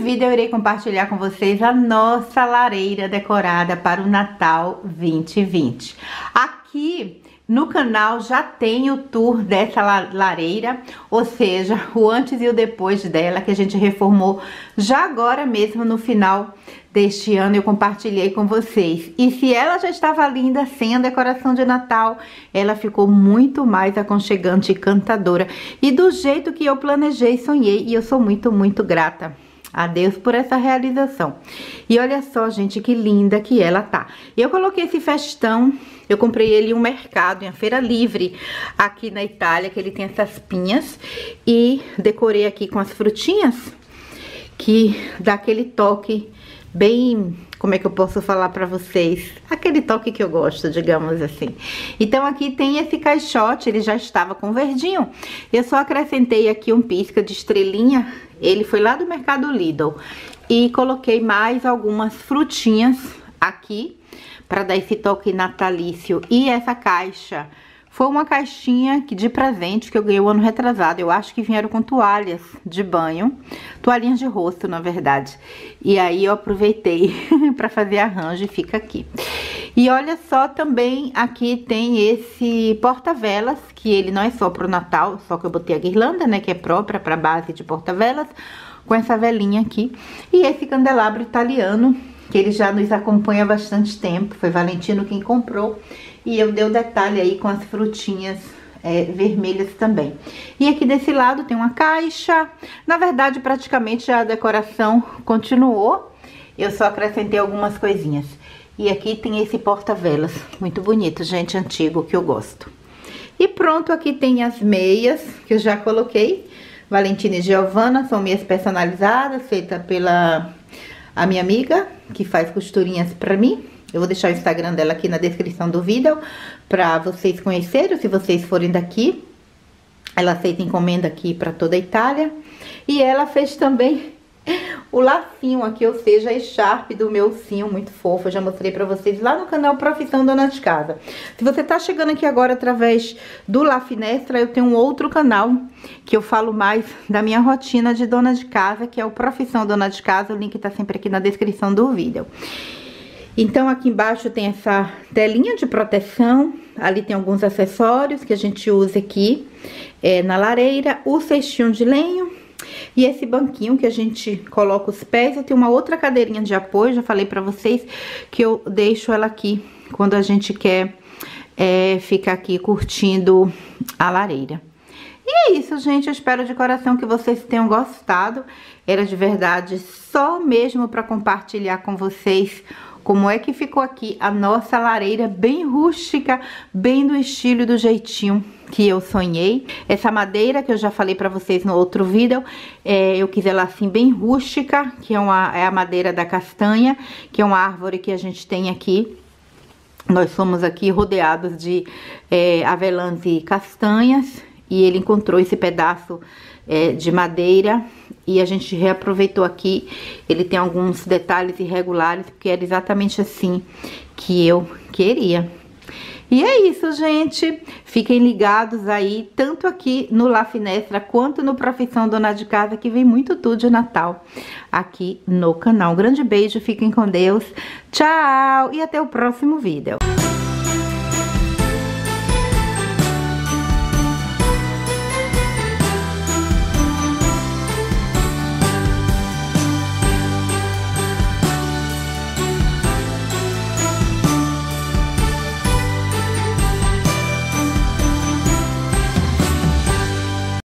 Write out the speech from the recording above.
vídeo eu irei compartilhar com vocês a nossa lareira decorada para o Natal 2020. Aqui no canal já tem o tour dessa la- lareira, ou seja, o antes e o depois dela que a gente reformou já agora mesmo no final deste ano eu compartilhei com vocês. E se ela já estava linda sem a decoração de Natal, ela ficou muito mais aconchegante e cantadora. E do jeito que eu planejei sonhei, e eu sou muito, muito grata a Deus por essa realização. E olha só, gente, que linda que ela tá. Eu coloquei esse festão, eu comprei ele em um mercado, em uma feira livre, aqui na Itália, que ele tem essas pinhas. E decorei aqui com as frutinhas, que dá aquele toque bem, como é que eu posso falar pra vocês? Aquele toque que eu gosto, digamos assim. Então aqui tem esse caixote, ele já estava com verdinho. Eu só acrescentei aqui um pisca de estrelinha, ele foi lá do Mercado Lidl. E coloquei mais algumas frutinhas aqui para dar esse toque natalício. E essa caixa foi uma caixinha que- de presente que eu ganhei o ano retrasado. Eu acho que vieram com toalhas de banho, toalhinhas de rosto, na verdade. E aí eu aproveitei para fazer arranjo e fica aqui. E olha só, também aqui tem esse porta-velas, que ele não é só pro Natal, só que eu botei a guirlanda, né, que é própria para base de porta-velas, com essa velinha aqui. E esse candelabro italiano, que ele já nos acompanha há bastante tempo, foi Valentino quem comprou. E eu dei o detalhe aí com as frutinhas é, vermelhas também. E aqui desse lado tem uma caixa. Na verdade, praticamente a decoração continuou. Eu só acrescentei algumas coisinhas. E aqui tem esse porta-velas, muito bonito, gente, antigo, que eu gosto. E pronto, aqui tem as meias, que eu já coloquei. Valentina e Giovana, são meias personalizadas, feitas pela a minha amiga, que faz costurinhas pra mim. Eu vou deixar o Instagram dela aqui na descrição do vídeo, pra vocês conhecerem, se vocês forem daqui. Ela aceita encomenda aqui pra toda a Itália. E ela fez também o lacinho aqui, ou seja, a echarpe do meu ursinho, muito fofo. Eu já mostrei pra vocês lá no canal Profissão Dona de Casa. Se você tá chegando aqui agora através do La Finestra, eu tenho um outro canal que eu falo mais da minha rotina de dona de casa, que é o Profissão Dona de Casa. O link tá sempre aqui na descrição do vídeo. Então, aqui embaixo tem essa telinha de proteção. Ali tem alguns acessórios que a gente usa aqui é, na lareira. O cestinho de lenho. E esse banquinho que a gente coloca os pés. Eu tenho uma outra cadeirinha de apoio. Já falei pra vocês que eu deixo ela aqui quando a gente quer é, ficar aqui curtindo a lareira. E é isso, gente. Eu espero de coração que vocês tenham gostado. Era de verdade só mesmo para compartilhar com vocês como é que ficou aqui a nossa lareira bem rústica, bem do estilo do jeitinho que eu sonhei. Essa madeira que eu já falei para vocês no outro vídeo, é, eu quis ela assim bem rústica, que é, uma, é a madeira da castanha, que é uma árvore que a gente tem aqui. Nós somos aqui rodeados de é, avelãs e castanhas e ele encontrou esse pedaço é, de madeira e a gente reaproveitou aqui. Ele tem alguns detalhes irregulares, porque era exatamente assim que eu queria. E é isso, gente. Fiquem ligados aí, tanto aqui no La Finestra quanto no Profissão Dona de Casa, que vem muito tudo de Natal aqui no canal. Um grande beijo, fiquem com Deus. Tchau e até o próximo vídeo.